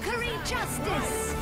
Conquering justice!